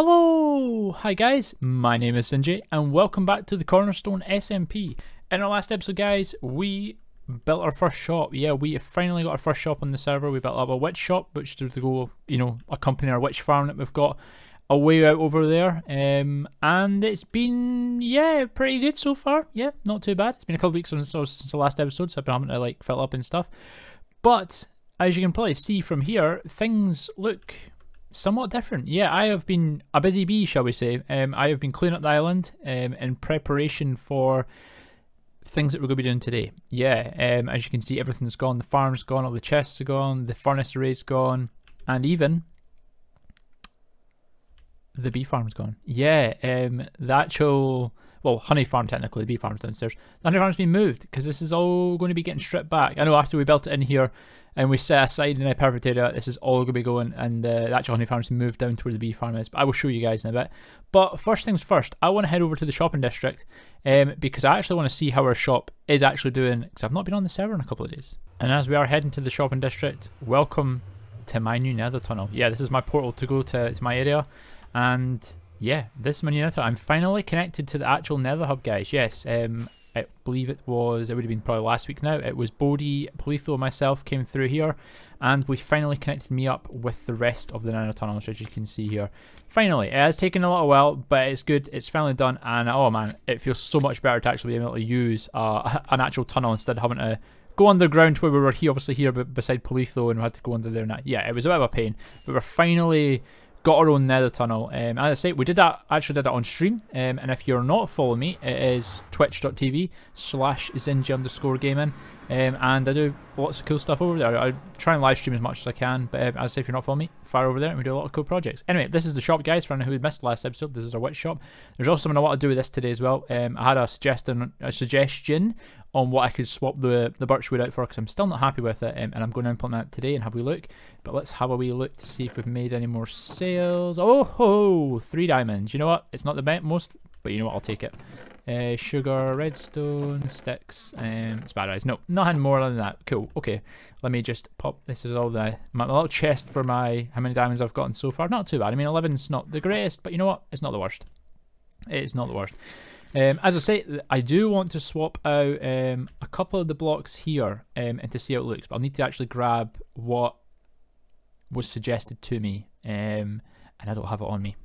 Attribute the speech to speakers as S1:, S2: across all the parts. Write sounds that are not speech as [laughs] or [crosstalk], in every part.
S1: Hello! Hi guys, my name is Zinjy and welcome back to the Cornerstone SMP. In our last episode guys, we built our first shop. Yeah, we finally got our first shop on the server. We built up a witch shop, which to go, you know, accompany our witch farm that we've got a way out over there. Um, and it's been, yeah, pretty good so far. Yeah, not too bad. It's been a couple weeks since, since the last episode, so I've been having to like fill up and stuff. But as you can probably see from here, things look somewhat different. Yeah, I have been a busy bee, shall we say. Um, I have been cleaning up the island um, in preparation for things that we're going to be doing today. Yeah, um, as you can see, everything's gone. The farm's gone, all the chests are gone, the furnace array's gone, and even the bee farm's gone. Yeah, um, the actual well, honey farm technically, the bee farm's downstairs. The honey farm's been moved because this is all going to be getting stripped back. I know after we built it in here and we set aside in a perfect area, this is all going to be going and uh, the actual honey farm's moved down to where the bee farm is. But I will show you guys in a bit. But first things first, I want to head over to the shopping district um, because I actually want to see how our shop is actually doing because I've not been on the server in a couple of days. And as we are heading to the shopping district, welcome to my new nether tunnel. Yeah, this is my portal to go to, to my area and yeah, this Manionetta, I'm finally connected to the actual Nether Hub, guys. Yes, um, I believe it was, it would have been probably last week now. It was Bodhi, Palythoa, and myself came through here, and we finally connected me up with the rest of the Nether tunnels, as you can see here. Finally, it has taken a little while, but it's good. It's finally done, and oh man, it feels so much better to actually be able to use uh, [laughs] an actual tunnel instead of having to go underground where we were here, obviously here beside Palythoa, and we had to go under there. And that. Yeah, it was a bit of a pain, but we're finally got our own nether tunnel. Um, as I say, we did that, actually did that on stream, um, and if you're not following me, it is twitch.tv slash zinjy underscore gaming, um, and I do lots of cool stuff over there. I try and live stream as much as I can, but um, as I say, if you're not following me, fire over there and we do a lot of cool projects. Anyway, this is the shop, guys, for anyone who missed last episode. This is our witch shop. There's also something I want to do with this today as well. Um, I had a suggestion, a suggestion on what I could swap the the birch wood out for because I'm still not happy with it um, and I'm going to implement that today and have a look. But let's have a wee look to see if we've made any more sales. Oh ho! Three diamonds. You know what? It's not the most, but you know what? I'll take it. Uh, sugar, redstone, sticks, and um, spider eyes. No, nothing more than that. Cool. Okay, let me just pop. This is all the my little chest for my how many diamonds I've gotten so far. Not too bad. I mean, 11's not the greatest, but you know what? It's not the worst. It's not the worst. Um, as I say, I do want to swap out um, a couple of the blocks here um, and to see how it looks, but I'll need to actually grab what was suggested to me, um, and I don't have it on me.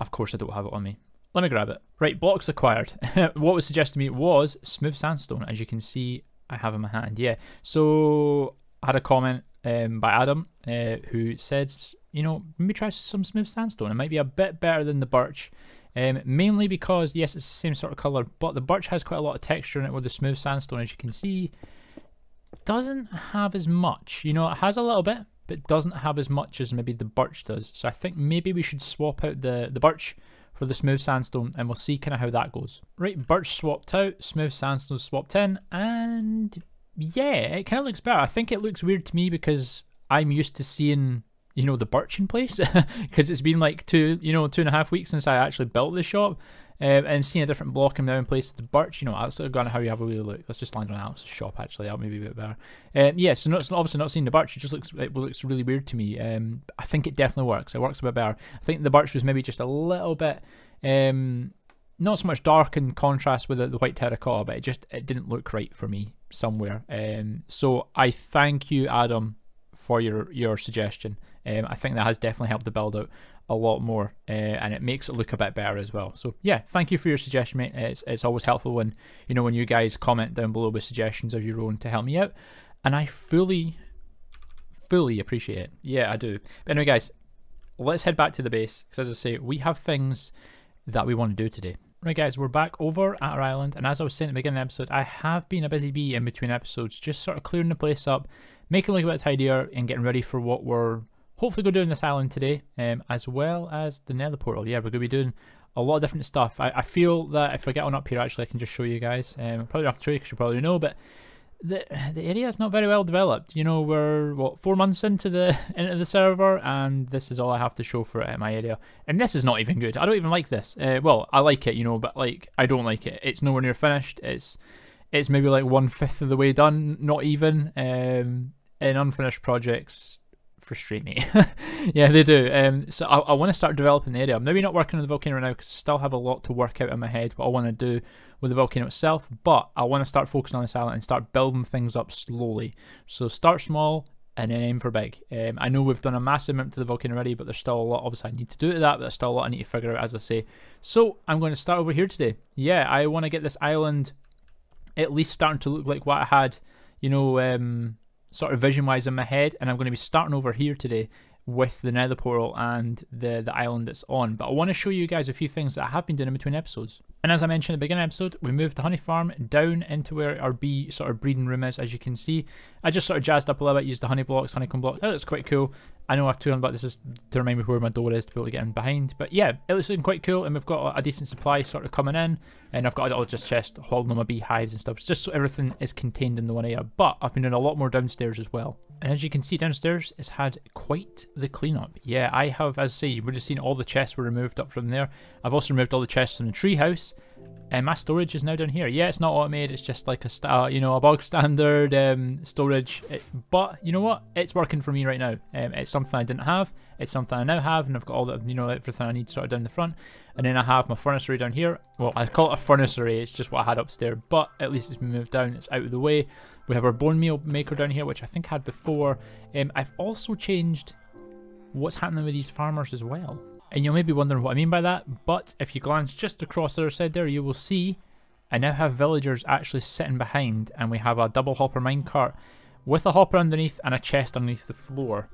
S1: Of course I don't have it on me. Let me grab it. Right, blocks acquired. [laughs] what was suggested to me was smooth sandstone, as you can see I have in my hand. Yeah, so I had a comment um, by Adam uh, who says, you know, maybe try some smooth sandstone. It might be a bit better than the birch. Um, mainly because, yes, it's the same sort of colour, but the birch has quite a lot of texture in it, where the smooth sandstone, as you can see, doesn't have as much. You know, it has a little bit, but doesn't have as much as maybe the birch does. So I think maybe we should swap out the, the birch for the smooth sandstone and we'll see kind of how that goes. Right, birch swapped out, smooth sandstone swapped in, and yeah, it kind of looks better. I think it looks weird to me because I'm used to seeing you know the birch in place [laughs] because it's been like two you know two and a half weeks since I actually built the shop um, and seeing a different block now in place of the birch you know that's of gonna how you have a wee look. Let's just land on Alex's shop actually. That may be a bit better. Um, yeah so not, obviously not seeing the birch. It just looks it looks really weird to me. Um, I think it definitely works. It works a bit better. I think the birch was maybe just a little bit um, not so much dark in contrast with the, the, white terracotta but it just it didn't look right for me somewhere. Um, so I thank you Adam for your your suggestion. Um, I think that has definitely helped the build out a lot more, uh, and it makes it look a bit better as well. So yeah, thank you for your suggestion, mate. It's it's always helpful when you know when you guys comment down below with suggestions of your own to help me out, and I fully, fully appreciate it. Yeah, I do. But anyway, guys, let's head back to the base because as I say, we have things that we want to do today. Right guys, we're back over at our island, and as I was saying at the beginning of the episode, I have been a busy bee in between episodes, just sort of clearing the place up, making it look a bit tidier and getting ready for what we're hopefully going to do in this island today, um, as well as the nether portal. Yeah, we're going to be doing a lot of different stuff. I, I feel that if I get on up here, actually, I can just show you guys. Um, probably have to show you because you probably know, but the the area is not very well developed. You know, we're what four months into the [laughs] into the server, and this is all I have to show for it in my area. And this is not even good. I don't even like this. Uh, well, I like it, you know, but like I don't like it. It's nowhere near finished. It's it's maybe like one fifth of the way done, not even. Um, in unfinished projects, frustrate me. [laughs] yeah, they do. Um, so I, I want to start developing the area. I'm maybe not working on the volcano right now because I still have a lot to work out in my head what I want to do with the volcano itself. But I want to start focusing on this island and start building things up slowly. So start small and then aim for big. Um, I know we've done a massive amount to the volcano already, but there's still a lot. Obviously, I need to do to that, but there's still a lot I need to figure out, as I say. So I'm going to start over here today. Yeah, I want to get this island at least starting to look like what I had, you know, um, sort of vision wise in my head, and I'm going to be starting over here today with the nether portal and the, the island that's on. But I want to show you guys a few things that I have been doing in between episodes. And as I mentioned at the beginning episode, we moved the honey farm down into where our bee sort of breeding room is, as you can see. I just sort of jazzed up a little bit, used the honey blocks, honeycomb blocks. That looks quite cool. I know I've told about this is to remind me where my door is to be able to get in behind. But yeah, it looks looking quite cool, and we've got a decent supply sort of coming in. And I've got a little just chest holding all my beehives and stuff, just so everything is contained in the one area. But I've been doing a lot more downstairs as well. And as you can see downstairs, it's had quite the cleanup. Yeah, I have, as I say, you would have seen all the chests were removed up from there. I've also removed all the chests from the treehouse. And my storage is now down here. Yeah, it's not automated. It's just like a uh, you know a bog [laughs] standard um, storage. It, but you know what? It's working for me right now. Um, it's something I didn't have. It's something I now have, and I've got all the you know everything I need sort of down the front. And then I have my furnace array down here. Well, I call it a furnace array. It's just what I had upstairs, but at least it's been moved down. It's out of the way. We have our bone meal maker down here, which I think I had before. Um, I've also changed what's happening with these farmers as well. And you'll maybe wondering what I mean by that, but if you glance just across the other side there, you will see I now have villagers actually sitting behind, and we have a double hopper minecart with a hopper underneath and a chest underneath the floor.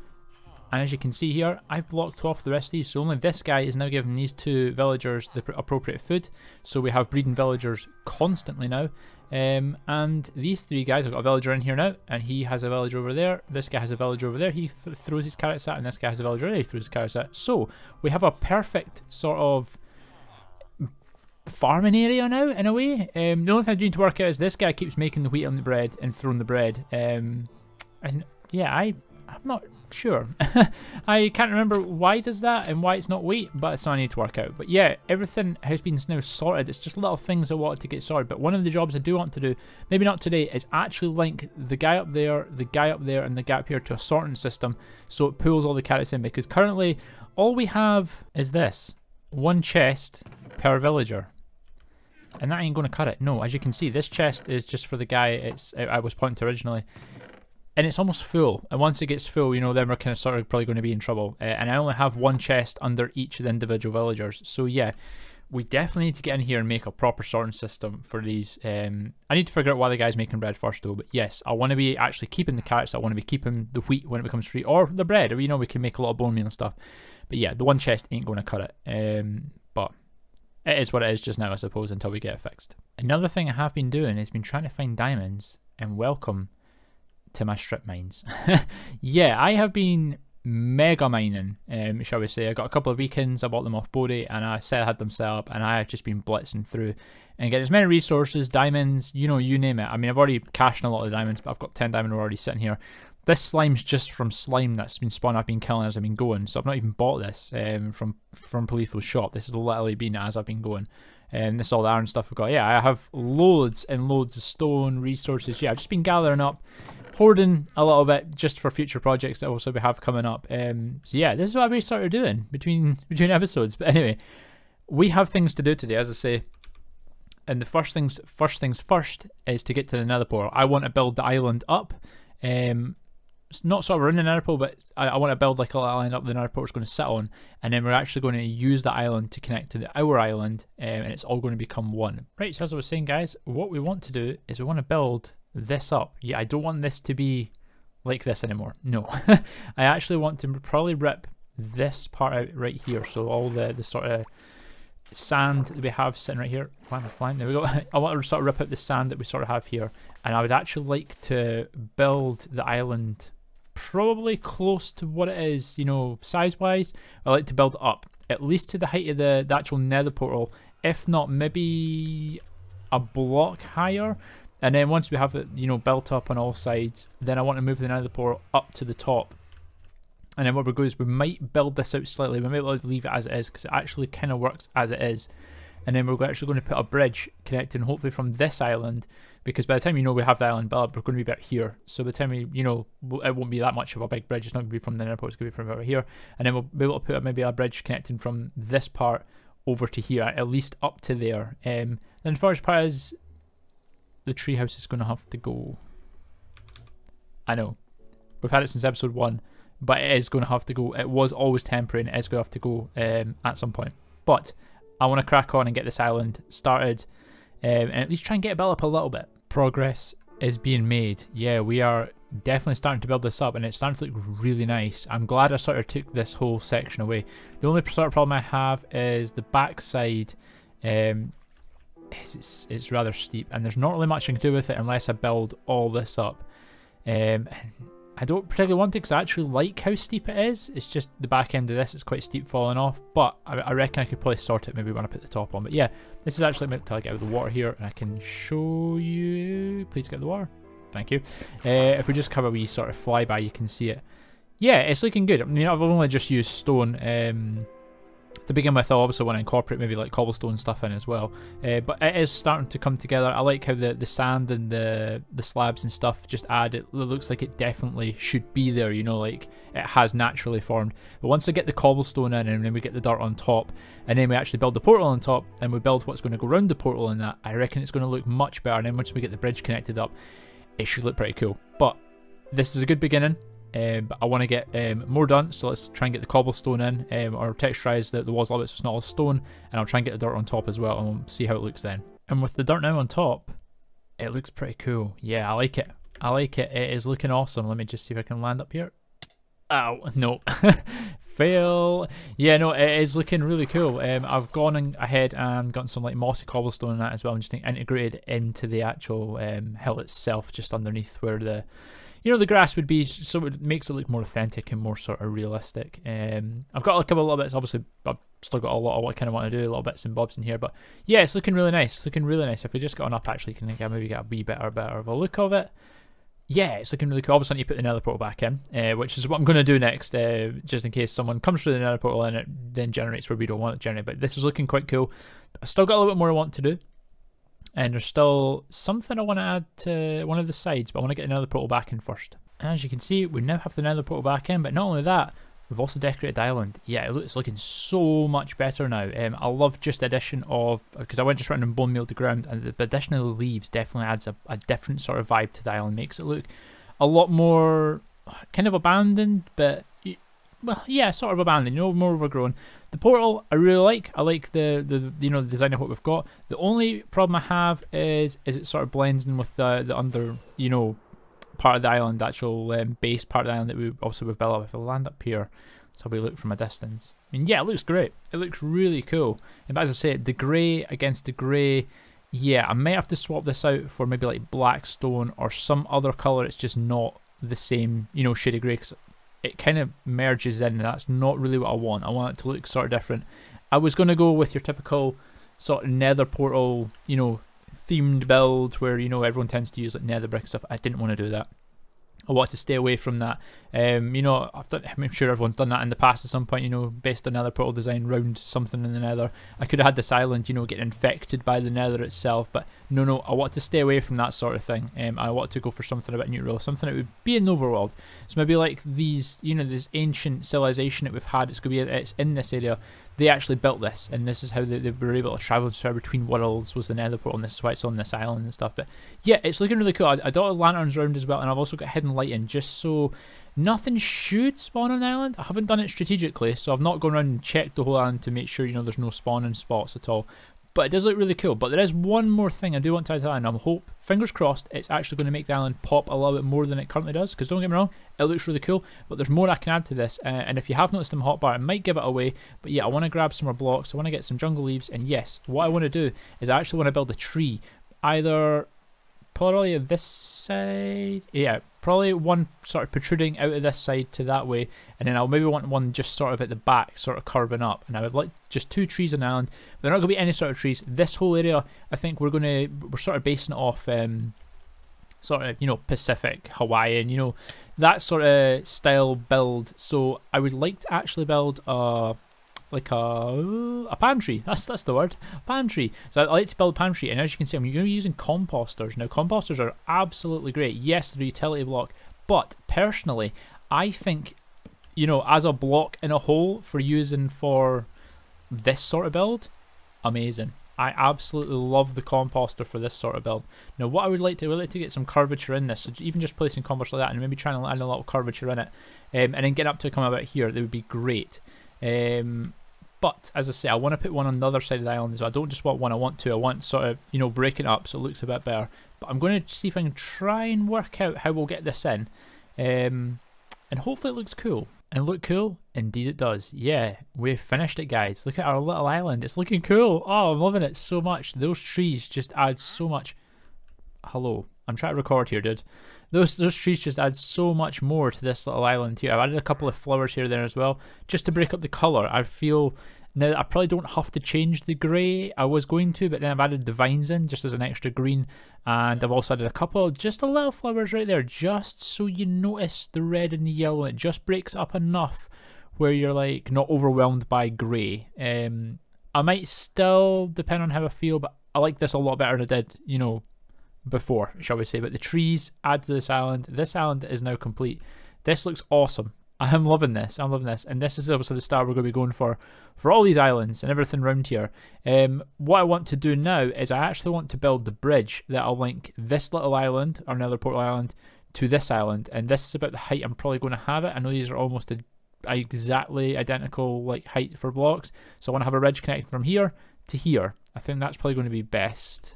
S1: And as you can see here, I've blocked off the rest of these, so only this guy is now giving these two villagers the appropriate food. So we have breeding villagers constantly now. Um, and these three guys, I've got a villager in here now, and he has a villager over there. This guy has a villager over there. He th throws his carrots at, and this guy has a villager there. He throws his carrots at. So we have a perfect sort of farming area now, in a way. Um, the only thing I'm doing to work out is this guy keeps making the wheat on the bread and throwing the bread. Um, and yeah, I, I'm not Sure. [laughs] I can't remember why it does that and why it's not wheat, but it's something I need to work out. But yeah, everything has been now sorted. It's just little things I wanted to get sorted. But one of the jobs I do want to do, maybe not today, is actually link the guy up there, the guy up there, and the guy here to a sorting system so it pulls all the carrots in. Because currently, all we have is this. One chest per villager. And that ain't going to cut it. No, as you can see, this chest is just for the guy it's I was pointing to originally and it's almost full. And once it gets full, you know, then we're kind of sort of probably going to be in trouble. Uh, and I only have one chest under each of the individual villagers. So yeah, we definitely need to get in here and make a proper sorting system for these. Um, I need to figure out why the guy's making bread first though. But yes, I want to be actually keeping the carrots. I want to be keeping the wheat when it becomes free, or the bread. Or you know, we can make a lot of bone meal and stuff. But yeah, the one chest ain't going to cut it. Um, but it is what it is just now, I suppose, until we get it fixed. Another thing I have been doing is been trying to find diamonds and welcome to my strip mines. [laughs] yeah, I have been mega mining, um, shall we say. I got a couple of weekends, I bought them off Bodhi, and I said I had them set up, and I have just been blitzing through and get as many resources, diamonds, you know, you name it. I mean, I've already cashed in a lot of diamonds, but I've got 10 diamonds already sitting here. This slime's just from slime that's been spawned. I've been killing as I've been going, so I've not even bought this um, from from Palythoa's shop. This has literally been as I've been going. And um, this all the iron stuff I've got. Yeah, I have loads and loads of stone resources. Yeah, I've just been gathering up hoarding a little bit just for future projects that also we have coming up. Um, so yeah, this is what we started doing between [laughs] between episodes. But anyway, we have things to do today, as I say. And the first things first things first is to get to the nether portal. I want to build the island up. Um, it's not sort of around the nether portal, but I, I want to build like a little island up the nether portal is going to sit on, and then we're actually going to use the island to connect to the our island, um, and it's all going to become one. Right, so as I was saying, guys, what we want to do is we want to build this up. Yeah, I don't want this to be like this anymore. No, [laughs] I actually want to probably rip this part out right here. So all the, the sort of sand that we have sitting right here. Why am I flying? There we go. [laughs] I want to sort of rip out the sand that we sort of have here. And I would actually like to build the island probably close to what it is, you know, size-wise. I like to build up, at least to the height of the, the actual nether portal. If not, maybe a block higher and then once we have it, you know, built up on all sides, then I want to move the nether portal up to the top. And then what we're going to do is we might build this out slightly. We might leave it as it is because it actually kind of works as it is. and then we're actually going to put a bridge connecting hopefully from this island because by the time you know we have the island built we're going to be about here. So by the time we, you know, it won't be that much of a big bridge. It's not going to be from the airport. It's going to be from over here, and then we'll be able to put maybe a bridge connecting from this part over to here, at least up to there. Um, then the first part is the treehouse is going to have to go. I know, we've had it since episode one, but it is going to have to go. It was always temporary, and it is going to have to go um, at some point. But I want to crack on and get this island started um, and at least try and get it built up a little bit. Progress is being made. Yeah, we are definitely starting to build this up and it's starting to look really nice. I'm glad I sort of took this whole section away. The only sort of problem I have is the backside um, it's, it's rather steep and there's not really much I can do with it unless I build all this up. Um, I don't particularly want it because I actually like how steep it is. It's just the back end of this is quite steep falling off, but I, I, reckon I could probably sort it maybe when I put the top on. But yeah, this is actually until I get out of the water here, and I can show you. Please get the water. Thank you. Uh, if we just have a wee sort of flyby, you can see it. Yeah, it's looking good. I mean, I've only just used stone. Um, to begin with, I obviously want to incorporate maybe like cobblestone stuff in as well. Uh, but it is starting to come together. I like how the, the sand and the the slabs and stuff just add. It, it looks like it definitely should be there. You know, like it has naturally formed. But once I get the cobblestone in and then we get the dirt on top, and then we actually build the portal on top, and we build what's going to go around the portal and that, I reckon it's going to look much better. And then once we get the bridge connected up, it should look pretty cool. But this is a good beginning. Um, but I want to get um, more done, so let's try and get the cobblestone in, um, or texturize the, the walls a little bit so it's not all stone, and I'll try and get the dirt on top as well, and we'll see how it looks then. And with the dirt now on top, it looks pretty cool. Yeah, I like it. I like it. It is looking awesome. Let me just see if I can land up here. Ow, [laughs] no. [laughs] Fail. Yeah, no, it is looking really cool. Um, I've gone ahead and gotten some like mossy cobblestone and that as well, and just integrated into the actual um, hill itself, just underneath where the you know the grass would be so it makes it look more authentic and more sort of realistic. Um, I've got a couple of little bits. Obviously, I've still got a lot of what I kind of want to do, a little bits and bobs in here. But yeah, it's looking really nice. It's looking really nice. If we just got an up, actually, can maybe get a wee better, better of a look of it. Yeah, it's looking really cool. Obviously, I to put the nether portal back in, uh, which is what I'm going to do next, uh, just in case someone comes through the nether portal and it then generates where we don't want it to generate. But this is looking quite cool. I've still got a little bit more I want to do. And there's still something I want to add to one of the sides, but I want to get another portal back in first. As you can see, we now have the nether portal back in, but not only that, we've also decorated the island. Yeah, it looks looking so much better now. Um, I love just the addition of, because I went just around and bone meal to ground, and the addition of the leaves definitely adds a, a different sort of vibe to the island, makes it look a lot more kind of abandoned, but well, yeah, sort of abandoned, you know, more overgrown. The portal I really like. I like the, the you know the design of what we've got. The only problem I have is is it sort of blends in with the the under you know part of the island, actual um, base part of the island that we obviously we've built up. If I land up here, so we look from a distance. I mean, yeah, it looks great. It looks really cool. And as I said, the grey against the grey, yeah, I may have to swap this out for maybe like black stone or some other colour. It's just not the same, you know, shade of grey because it kind of merges in and that's not really what I want. I want it to look sort of different. I was going to go with your typical sort of nether portal, you know, themed build where you know everyone tends to use like nether brick stuff. I didn't want to do that. I want to stay away from that. Um, you know, I've done, I'm sure everyone's done that in the past at some point. You know, based on nether portal design, round something in the nether. I could have had this island, you know, get infected by the nether itself, but no, no, I want to stay away from that sort of thing. Um, I want to go for something a bit neutral, something that would be in the overworld. So maybe like these, you know, this ancient civilization that we've had. It's gonna be it's in this area they actually built this, and this is how they, they were able to travel between worlds. Was the Nether and this is why it's on this island and stuff. But yeah, it's looking really cool. I, I dotted lanterns around as well, and I've also got hidden lighting just so nothing should spawn on the island. I haven't done it strategically, so I've not gone around and checked the whole island to make sure you know there's no spawning spots at all. But it does look really cool. But there is one more thing I do want to add to the island. I hope, fingers crossed, it's actually going to make the island pop a little bit more than it currently does. Because don't get me wrong, it looks really cool. But there's more I can add to this. Uh, and if you have noticed in hotbar, I might give it away. But yeah, I want to grab some more blocks. I want to get some jungle leaves. And yes, what I want to do is I actually want to build a tree. Either probably this side. Yeah, probably one sort of protruding out of this side to that way, and then I'll maybe want one just sort of at the back, sort of curving up. And I would like just two trees on the island. They're not going to be any sort of trees. This whole area, I think we're going to we're sort of basing it off. Um, sort of you know Pacific Hawaiian you know that sort of style build so I would like to actually build a like a a palm tree. That's that's the word, palm tree. So I like to build a palm tree, and as you can see, I'm using composters. Now composters are absolutely great. Yes, they're utility block, but personally, I think, you know, as a block in a hole for using for this sort of build, amazing. I absolutely love the composter for this sort of build. Now, what I would like to, would like to get some curvature in this. So even just placing compost like that, and maybe trying to add a little curvature in it, um, and then get up to come about here, that would be great. Um, but as I say, I want to put one on the other side of the island. So I don't just want one. I want two. I want sort of you know break it up so it looks a bit better. But I'm going to see if I can try and work out how we'll get this in, um, and hopefully it looks cool. And look cool? Indeed it does. Yeah, we've finished it guys. Look at our little island. It's looking cool. Oh, I'm loving it so much. Those trees just add so much... Hello. I'm trying to record here, dude. Those those trees just add so much more to this little island here. I've added a couple of flowers here there as well, just to break up the colour. I feel now, I probably don't have to change the grey. I was going to, but then I've added the vines in just as an extra green. And I've also added a couple, just a little flowers right there, just so you notice the red and the yellow. It just breaks up enough where you're like not overwhelmed by grey. Um, I might still, depend on how I feel, but I like this a lot better than I did, you know, before, shall we say. But the trees add to this island. This island is now complete. This looks awesome. I am loving this. I'm loving this. And this is obviously the star we're going to be going for for all these islands and everything around here. Um, what I want to do now is I actually want to build the bridge that'll link this little island, or another portal island, to this island. And this is about the height I'm probably going to have it. I know these are almost a, exactly identical like height for blocks. So I want to have a ridge connecting from here to here. I think that's probably going to be best.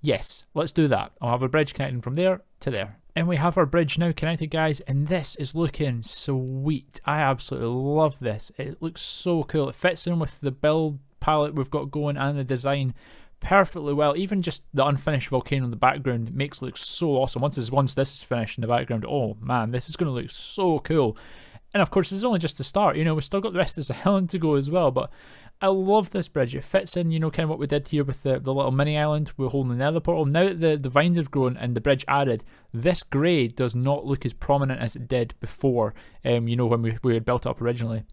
S1: Yes, let's do that. I'll have a bridge connecting from there to there. And we have our bridge now connected, guys, and this is looking sweet. I absolutely love this. It looks so cool. It fits in with the build palette we've got going and the design perfectly well. Even just the unfinished volcano in the background makes it look so awesome. Once this, once this is finished in the background, oh man, this is going to look so cool. And of course, this is only just the start. You know, we've still got the rest of the island to go as well, but I love this bridge. It fits in, you know, kind of what we did here with the, the little mini island. We're holding the nether portal. Now that the, the vines have grown and the bridge added, this grey does not look as prominent as it did before, um, you know, when we, we had built up originally.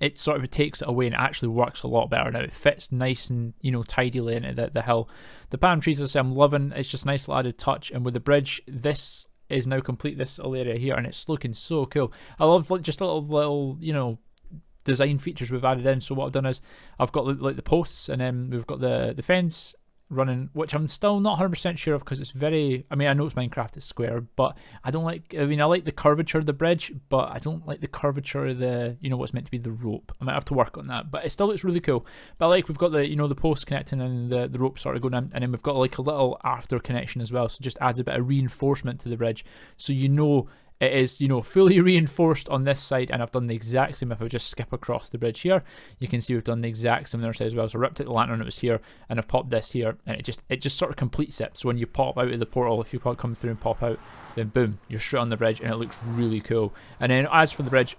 S1: It sort of takes it away and actually works a lot better now. It fits nice and, you know, tidily into the, the hill. The palm trees, as I say, I'm loving. It's just a nice little added touch. And with the bridge, this is now complete, this little area here, and it's looking so cool. I love like, just a little, little, you know, design features we've added in. So what I've done is I've got like the posts and then we've got the, the fence running, which I'm still not 100% sure of because it's very, I mean, I know it's Minecraft, it's square, but I don't like, I mean, I like the curvature of the bridge, but I don't like the curvature of the, you know, what's meant to be the rope. I might have to work on that, but it still looks really cool. But I like, we've got the, you know, the post connecting and the, the rope sort of going in, and then we've got like a little after connection as well, so just adds a bit of reinforcement to the bridge, so you know it is, you know, fully reinforced on this side, and I've done the exact same if I just skip across the bridge here. You can see we've done the exact same on the side as well. So I ripped out the lantern, it was here, and I've popped this here, and it just it just sort of completes it. So when you pop out of the portal, if you come through and pop out, then boom, you're straight on the bridge, and it looks really cool. And then as for the bridge,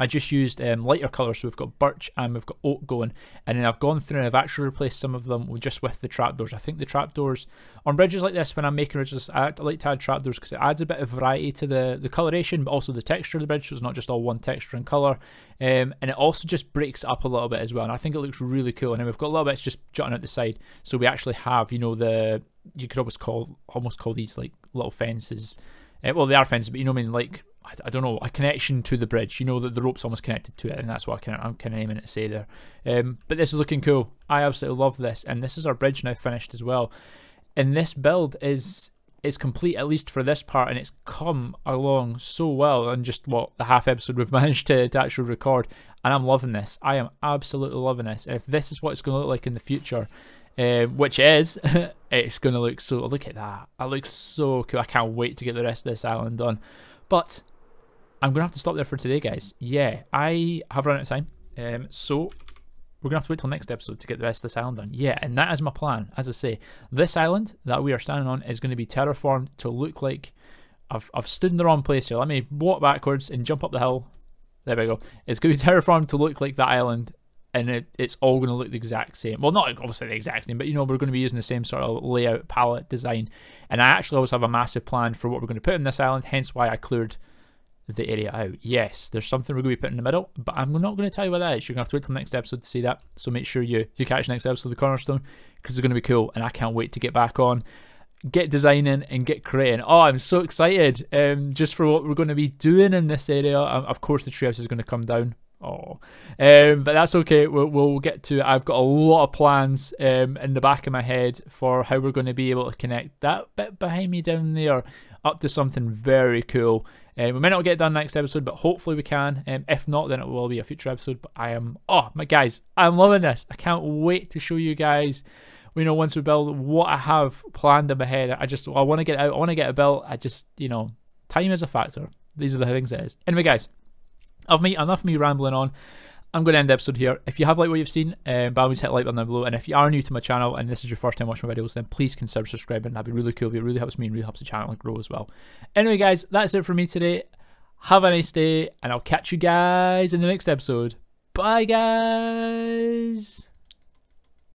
S1: I just used um, lighter colours, so we've got birch and we've got oak going, and then I've gone through and I've actually replaced some of them with just with the trapdoors. I think the trapdoors on bridges like this, when I'm making bridges, I like to add trapdoors because it adds a bit of variety to the, the coloration, but also the texture of the bridge, so it's not just all one texture and colour, um, and it also just breaks up a little bit as well, and I think it looks really cool, and then we've got a little bits just jutting out the side, so we actually have, you know, the, you could almost call, almost call these like little fences, uh, well, they are fences, but you know what I mean, like I, I, don't know, a connection to the bridge. You know that the rope's almost connected to it, and that's what I am kind of aiming to say there. Um, but this is looking cool. I absolutely love this, and this is our bridge now finished as well. And this build is is complete at least for this part, and it's come along so well. And just what the half episode we've [laughs] managed to, to actually record, and I'm loving this. I am absolutely loving this. And if this is what it's going to look like in the future, um, which is, [laughs] it's going to look so. Look at that! That looks so cool. I can't wait to get the rest of this island done. But I'm going to have to stop there for today, guys. Yeah, I have run out of time. Um, so we're going to have to wait till next episode to get the rest of this island done. Yeah, and that is my plan. As I say, this island that we are standing on is going to be terraformed to look like... I've, I've stood in the wrong place here. Let me walk backwards and jump up the hill. There we go. It's going to be [laughs] terraformed to look like that island and it, it's all going to look the exact same. Well, not obviously the exact same, but you know, we're going to be using the same sort of layout, palette, design. And I actually always have a massive plan for what we're going to put in this island, hence why I cleared the area out. Yes, there's something we're going to be putting in the middle, but I'm not going to tell you what that is. You're going to have to wait till next episode to see that. So make sure you, you catch next episode of The Cornerstone because it's going to be cool and I can't wait to get back on, get designing and get creating. Oh, I'm so excited um, just for what we're going to be doing in this area. Um, of course, the treehouse is going to come down. Oh, um, but that's okay. We'll, we'll get to it. I've got a lot of plans um, in the back of my head for how we're going to be able to connect that bit behind me down there up to something very cool. Um, we may not get done next episode, but hopefully we can. Um, if not, then it will be a future episode. But I am, oh my guys, I'm loving this. I can't wait to show you guys. You know, once we build what I have planned in my head, I just I want to get out. I want to get a built. I just, you know, time is a factor. These are the things it is. Anyway, guys, of me, enough me rambling on. I'm going to end the episode here. If you have liked what you've seen, um, by all means hit like button down below. And if you are new to my channel and this is your first time watching my videos, then please consider subscribing. That'd be really cool. It really helps me and really helps the channel grow as well. Anyway, guys, that's it for me today. Have a nice day, and I'll catch you guys in the next episode. Bye, guys.